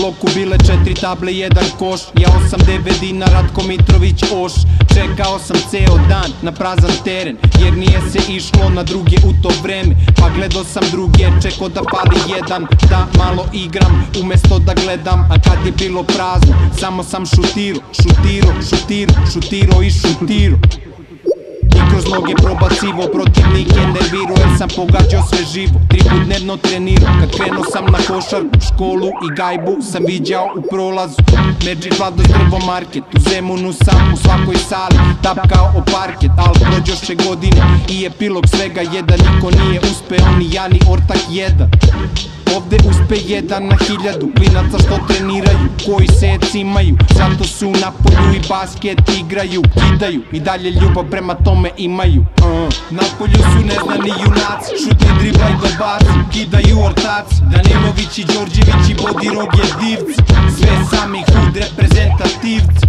Bloku bile četiri table, jedan koš. Ja osam devedina, Ratko Mitrović Oš. Čekao sam ceo dan na prazan teren Jer nije se išlo na druge u to vreme. Pa gledao sam druge, čeko da pali jedan Da malo igram, umesto da gledam A kad je bilo prazno, samo sam šutiro Šutiro, šutiro, šutiro i šutiro kroz noge probacivo Protivnike nerviro jer sam pogađao sve živo. Tri put dnevno trenirao Kad krenuo sam na košarku, školu i gajbu Sam viđao u prolazu. Međi Vlado drvo market U Zemunu sam u svakoj sali Tapkao o parket Al prođoše godine i epilog svega Jedan niko nije uspeo ni ja ni ortak jedan Ovde uspe jedan na hiljadu Klinaca što treniraju, koji se cimaju Zato su na polju i basket igraju Kidaju i dalje ljubav prema tome imaju. Uh. Na polju su neznani junaci Šutni driblaj do baci, kidaju ortaci. Danilović i Đorđević i Bodirog je divci Sve sami hud reprezentativci.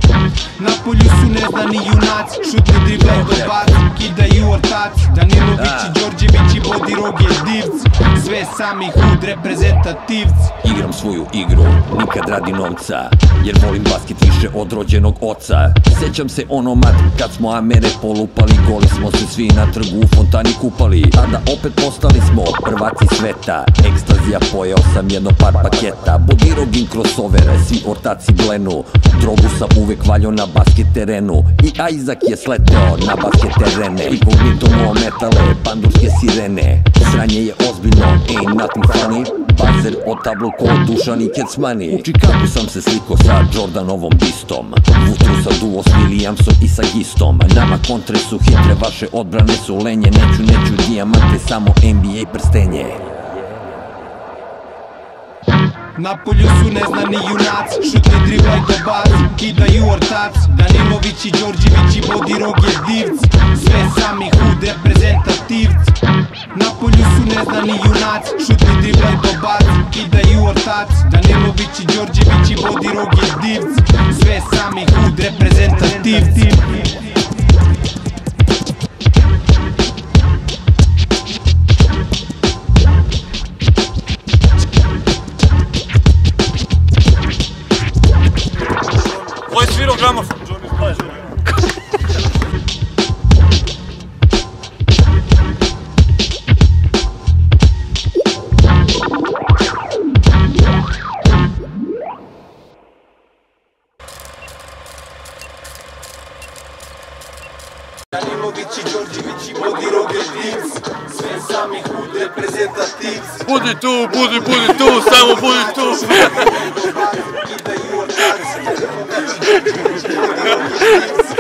Na polju su neznani junaci Šutni driblaj do baci, kidaju ortaci. Danilović i Đorđević i Bodirog je divci Sve sami hud reprezentativci. Igram svoju igru, nikad radi novca Jer volim basket više od rođenog oca. Sećam se ono mat kad smo Amere polupali Goli smo se svi na trgu u fontani kupali Tada opet postali smo prvaci sveta. Ekstazija pojao sam jedno par paketa Bodirogin crosovere, svi ortaci blenu. Drogu sam uvek valjao na basket terenu I Isaac je sleteo na basket terene. Inkognito mu ometale pandurske sirene Sranje je ozbiljno, ain't nothing funny Bazer od tablu ko Dušan i Kecmani. U Čikagu sam se sliko sa Jordanovom bistom Vutru sa duo s Williamsom i sa Gistom Nama kontre su hitre, vaše odbrane su lenje. Neću, neću dijamante, samo NBA prstenje Na polju su neznani junaci Šutni driblaj do baci Kidaju ortaci Danilović și Đorđević i Bodirog je divci Sve sami hud reprezentativci Na polju su neznani junaci Šutni driblaj do baci Kidaju ortaci Danilović și Đorđević i Bodirog je divci Danilović i Đorđević i Bodirog je divci Sve sami hud reprezentativci Budi tu, budi, budi tu, samo budi tu. Kidaju ortaci Danilović i Đorđević